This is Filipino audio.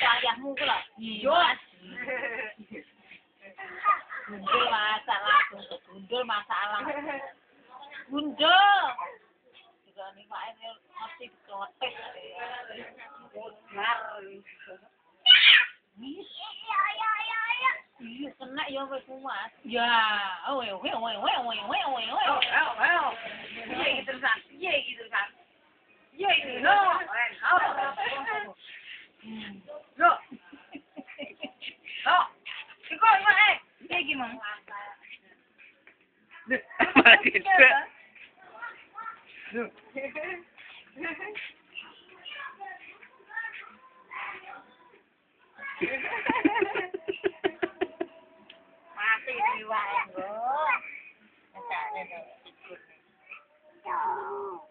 花养护过了，有啊。Gundul masalah, gundul masalah. Gundul. Juga nih main mesti masih Bundar. Iya, kena ya ya. Oh, ya, ya ya ya Ya, oh, oh, oh, iya, gitu, iya, gitu, gitu. oh, oh, oh, oh, oh, oh, oh. ya oh ya oh ya oh ya oh ya Oh. naman. Bakit ka? Matiriwain mo. Ang sana na. Kaya.